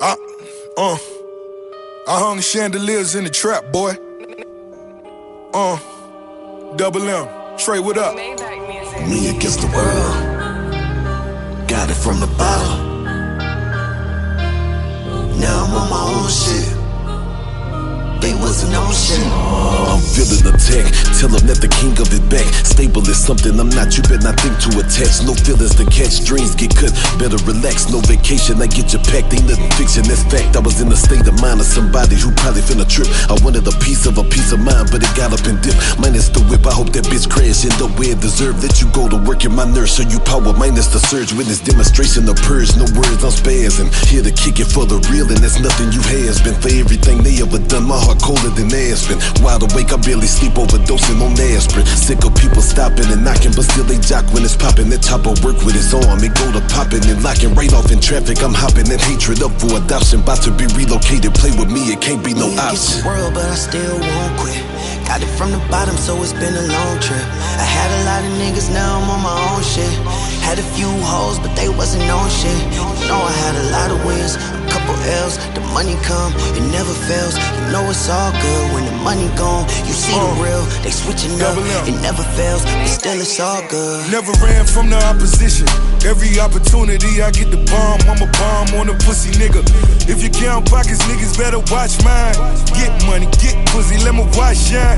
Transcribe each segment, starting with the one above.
I, uh, I hung chandeliers in the trap, boy. Uh, double M, Trae, what up? Me against the world. Got it from the bottom. Now I'm on my own shit they wasn't on shit. Feeling attack. Tell him that the king of it back. Stable is something I'm not. You better not think to attach. No feelings to catch. Dreams get cut. Better relax. No vacation. I get you packed. Ain't nothing fiction. That's fact. I was in the state of mind of somebody who probably finna trip. I wanted a piece of a piece of mind, but it got up and dipped. Minus the whip. I hope that bitch crash in the way it deserved. That you go to work in my nurse. So you power minus the surge. Witness demonstration of purge. No words. I'm spazzing. Here to kick it for the real. And that's nothing you has been for everything they ever done. My heart colder than Aspen. Wide awake, I barely sleep, overdosing on aspirin. Sick of people stopping and knocking, but still they jock when it's popping. That chopper work with his arm, it go to popping and locking right off in traffic. I'm hopping that hatred up for adoption, about to be relocated. Play with me, it can't be no option. world, but I still won't quit. Got it from the bottom, so it's been a long trip. I had a lot of niggas, now I'm on my own shit. Had a few hoes, but they wasn't on shit. You know I had a lot of wins, a couple L's, the money come, it never fails. You know it's all good when the money gone. You see the uh. real, they switching up, it never fails, but still it's all good. Never ran from the opposition. Every opportunity I get the bomb, I'm a bomb on a pussy nigga. If you count pockets, niggas better watch mine. Get money, get pussy, let me watch shine.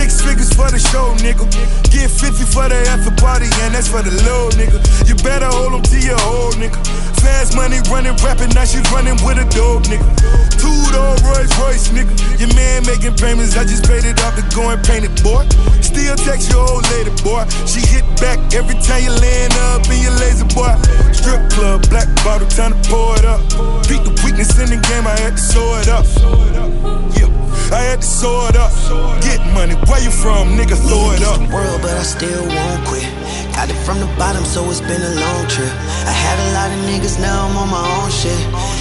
Six figures for the show, nigga. Get 50 for the after party, and that's for the low, nigga. You better hold them to your old nigga. Fast money running, rapping, now she running with a dope nigga. Two door Rolls Royce, nigga. Your man making payments, I just paid it off to go and paint it, boy. Still text your old lady, boy. She hit back every time you land up in your lazy boy. Strip club, black bottle, time to pour it up. Beat the weakness in the game, I had to sew it up. Yeah. I had to sew it up. Get money, where you from, nigga? Throw it up. World, but I still won't quit. Got it from the bottom, so it's been a long trip. I had a lot of niggas, now I'm on my own shit.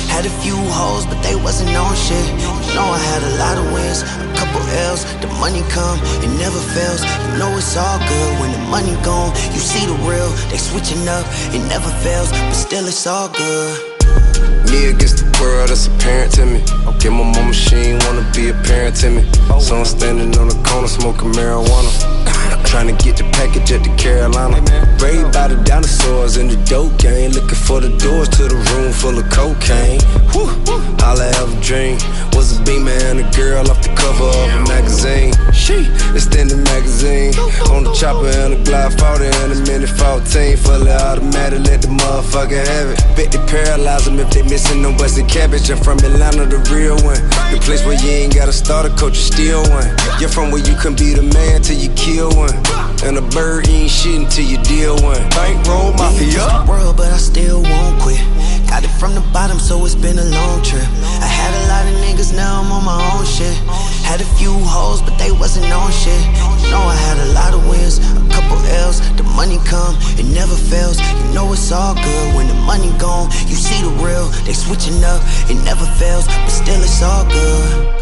Had a few hoes, but they wasn't on shit. You know I had a lot of wins, a couple L's. The money come, it never fails. You know it's all good when the money gone. You see the real, they switching up, it never fails, but still it's all good. Me against the world, that's apparent to me. Okay, my mama, she ain't wanna be a parent to me. So I'm standing on the corner smoking marijuana. Trying to get the package at the Carolina. Raised by the dinosaurs in the dope game. Looking for the doors to the room full of cocaine. Whew. All I ever dreamed was a beamer and a girl off the cover of a magazine. She extended magazine. On the chopper and a Glock 40 and a Mini 14. Fully automatic, let the motherfucker have it. Bet they paralyze them if they missing no busted cabbage. I'm from Atlanta, the real one. The place where you ain't gotta start a coach, you still one. You're from where you can be the man till you kill one. And a bird ain't shit until you deal one. Bankroll mafia. World, but I still won't quit. Got it from the bottom, so it's been a long trip. I had a niggas, now I'm on my own shit. Had a few hoes, but they wasn't on shit. You know I had a lot of wins, a couple L's. The money come, it never fails. You know it's all good when the money gone. You see the real, they switching up, it never fails, but still it's all good.